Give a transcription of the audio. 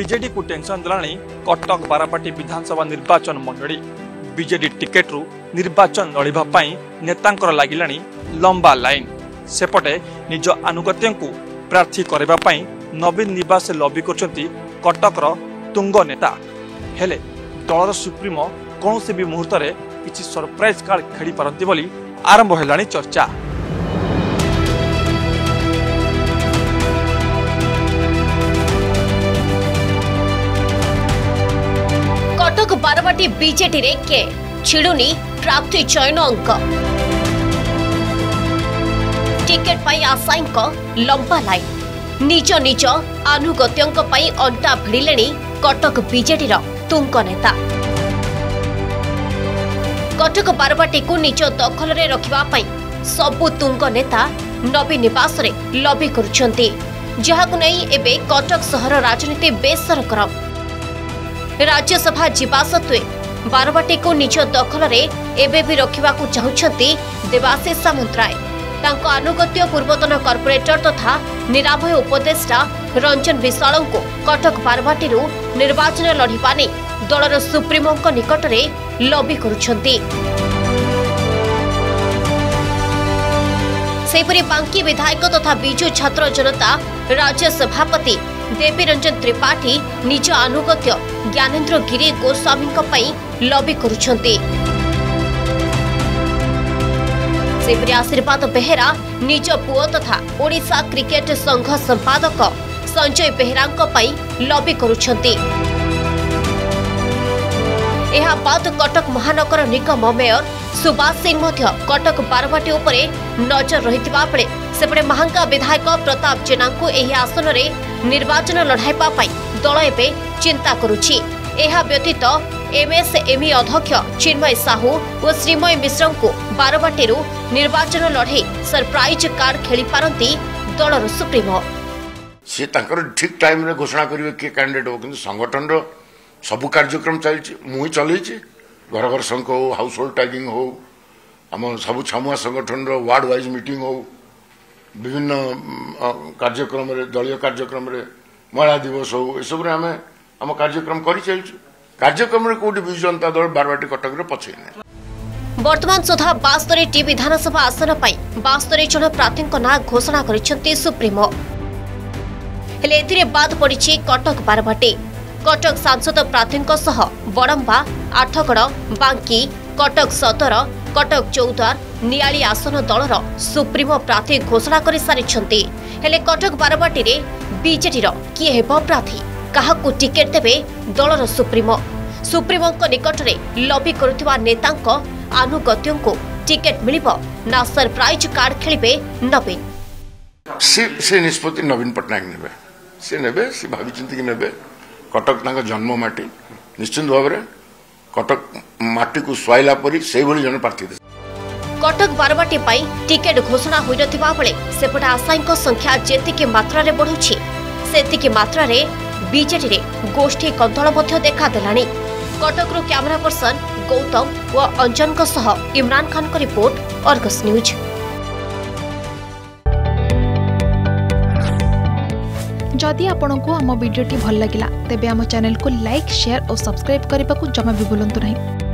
ବିଜେଡିକୁ ଟେନସନ୍ ଦେଲାଣି କଟକ ବାରବାଟୀ ବିଧାନସଭା ନିର୍ବାଚନ ମଣ୍ଡଳୀ ବିଜେଡି ଟିକେଟ୍ରୁ ନିର୍ବାଚନ ଲଢ଼ିବା ପାଇଁ ନେତାଙ୍କର ଲାଗିଲାଣି ଲମ୍ବା ଲାଇନ୍ ସେପଟେ ନିଜ ଆନୁଗତ୍ୟଙ୍କୁ ପ୍ରାର୍ଥୀ କରିବା ପାଇଁ ନବୀନ ନିବାସ ଲବି କରୁଛନ୍ତି କଟକର ତୁଙ୍ଗ ନେତା ହେଲେ ଦଳର ସୁପ୍ରିମୋ କୌଣସି ବି ମୁହୂର୍ତ୍ତରେ କିଛି ସରପ୍ରାଇଜ୍ କାର୍ଡ ଖେଳିପାରନ୍ତି ବୋଲି ଆରମ୍ଭ ହେଲାଣି ଚର୍ଚ୍ଚା ବାରବାଟି ବିଜେଡିରେ କେ ଛିଡ଼ୁନି ପ୍ରାର୍ଥୀ ଚୟନ ଅଙ୍କ ଟିକେଟ ପାଇଁ ଆଶାୟୀଙ୍କ ଲମ୍ବା ଲାଇନ୍ ନିଜ ନିଜ ଆନୁଗତ୍ୟଙ୍କ ପାଇଁ ଅଣ୍ଟା ଭିଡ଼ିଲେଣି କଟକ ବିଜେଡିର ତୁଙ୍କ ନେତା କଟକ ବାରବାଟିକୁ ନିଜ ଦଖଲରେ ରଖିବା ପାଇଁ ସବୁ ତୁଙ୍ଗ ନେତା ନବୀନ ନିବାସରେ ଲବି କରୁଛନ୍ତି ଯାହାକୁ ନେଇ ଏବେ କଟକ ସହର ରାଜନୀତି ବେସରକରମ ରାଜ୍ୟସଭା ଯିବା ସତ୍ତ୍ୱେ ବାରବାଟୀକୁ ନିଜ ଦଖଲରେ ଏବେ ବି ରଖିବାକୁ ଚାହୁଁଛନ୍ତି ଦେବାଶିଷ ସାମନ୍ତରାୟ ତାଙ୍କ ଆନୁଗତ୍ୟ ପୂର୍ବତନ କର୍ପୋରେଟର ତଥା ନିରାଭୟ ଉପଦେଷ୍ଟା ରଞ୍ଜନ ବିଶ୍ୱାଳଙ୍କୁ କଟକ ବାରବାଟୀରୁ ନିର୍ବାଚନ ଲଢ଼ିବା ନେଇ ଦଳର ସୁପ୍ରିମୋଙ୍କ ନିକଟରେ ଲବି କରୁଛନ୍ତି ସେହିପରି ବାଙ୍କୀ ବିଧାୟକ ତଥା ବିଜୁ ଛାତ୍ର ଜନତା ରାଜ୍ୟ ସଭାପତି जेपी रंजन त्रिपाठी 니자 অনুগত্য জ্ঞানেন্দ্র গিরে গোস্বামীক পাই লবি করুছন্তি সেই பிரয়াসිරபாத বহেরা 니자 পুয়া তথা ওড়িশা ক্রিকেট সংঘ সম্পাদক সঞ্জয় বহেরাক পাই লবি করুছন্তি ইহা পাট কটক মহানগর নিগম মেয়র সুভাষ সিহ মধ্য কটক পার্বতী উপরে নজর রহিতিবা ফলে ସେପଟେ ମାହାଙ୍କା ବିଧାୟକ ପ୍ରତାପ ଜେନାଙ୍କୁ ଏହି ଆସନରେ ନିର୍ବାଚନ ଲଢ଼ାଇବା ପାଇଁ ଦଳ ଏବେ ଚିନ୍ତା କରୁଛି ଏହା ବ୍ୟତୀତ ଏମ୍ଏସ୍ଏମ୍ଇ ଅଧ୍ୟକ୍ଷ ଚିନ୍ମୟ ସାହୁ ଓ ଶ୍ରୀମୟ ମିଶ୍ରଙ୍କୁ ବାରବାଟୀରୁ ନିର୍ବାଚନ ଲଢ଼େଇ ସରପ୍ରାଇଜ୍ କାର୍ଡ ଖେଳିପାରନ୍ତି ଦଳର ସୁପ୍ରିମୋ ସେ ତାଙ୍କର ଠିକ୍ ଟାଇମ୍ରେ ଘୋଷଣା କରିବେ କିଏ କ୍ୟାଣ୍ଡିଡେଟ୍ ହେବ କିନ୍ତୁ ସଂଗଠନର ସବୁ କାର୍ଯ୍ୟକ୍ରମ ଚାଲିଛି ମୁଁ ହିଁ ଚଲେଇଛି ଘର ଘର ସଂଘ ହଉ ହାଉସ୍ ହୋଲ୍ଡ ଟ୍ୟାଗିଂ ହଉ ଆମ ସବୁ ଛଅମୁହା ସଂଗଠନର ୱାର୍ଡ ୱାଇଜ୍ ମିଟିଂ ହଉ ବିଭିନ୍ନ କାର୍ଯ୍ୟକ୍ରମରେ ଦଳୀୟ କାର୍ଯ୍ୟକ୍ରମରେ ମହିଳା ଦିବସ ହଉ ଏସବୁରେ ଆମେ ଆମ କାର୍ଯ୍ୟକ୍ରମ କରିଚାଲିଛୁ କାର୍ଯ୍ୟକ୍ରମରେ କୋଉଠି ବିଜୁ ଜନତା ଦଳ ବାରବାଟୀ କଟକରେ ପଛେଇ ନାହିଁ ବର୍ତ୍ତମାନ ସୁଦ୍ଧା ବାସ୍ତରୀଟି ବିଧାନସଭା ଆସନ ପାଇଁ ବାସ୍ତରୀ ଜଣ ପ୍ରାର୍ଥୀଙ୍କ ନାଁ ଘୋଷଣା କରିଛନ୍ତି ସୁପ୍ରିମୋ ହେଲେ ଏଥିରେ ବାଦ ପଡ଼ିଛି କଟକ ବାରବାଟୀ କଟକ ସାଂସଦ ପ୍ରାର୍ଥୀଙ୍କ ସହ ବଡ଼ମ୍ବା ଆଠଗଡ଼ ବାଙ୍କୀ କଟକ ସତର କଟକ ଚୌଦ୍ୱାର ନିଆଳି ଆସନ ଦଳର ସୁପ୍ରିମୋ ପ୍ରାର୍ଥୀ ଘୋଷଣା କରିସାରିଛନ୍ତି ହେଲେ କଟକ ବାରବାଟୀରେ ବିଜେଡିର କିଏ ହେବ ପ୍ରାର୍ଥୀ କାହାକୁ ଟିକେଟ୍ ଦେବେ ଦଳର ସୁପ୍ରିମୋ ସୁପ୍ରିମୋଙ୍କ ନିକଟରେ ଲବି କରୁଥିବା ନେତାଙ୍କ ଆନୁଗତ୍ୟଙ୍କୁ ଟିକେଟ୍ ମିଳିବ ନା ସରପ୍ରାଇଜ୍ କାର୍ଡ ଖେଳିବେ ନବୀନ ସେ ନିଷ୍ପତ୍ତି ନବୀନ ପଟ୍ଟନାୟକ ନେବେ ସେ ନେବେ ସେ ଭାବିଛନ୍ତି କି ନେବେ କଟକ ତାଙ୍କ ଜନ୍ମ ମାଟି ନିଶ୍ଚିନ୍ତ ଭାବରେ କଟକ माटी को सुहला पर कटक बारवाटी टिकेट घोषणा हो नाबे सेपटे आशायी संख्या जी मात्र बढ़ुची से मात्रे गोष्ठी कदल देखादेला कटक्रु क्यमेरा पर्सन गौतम व अंजन इम्रान खान को रिपोर्ट अर्गस न्यूज जदि आपण को आम भिड्टे भल लगा तेब चेल को लाइक सेयार और सब्सक्राइब करने को जमा भी बुलां नहीं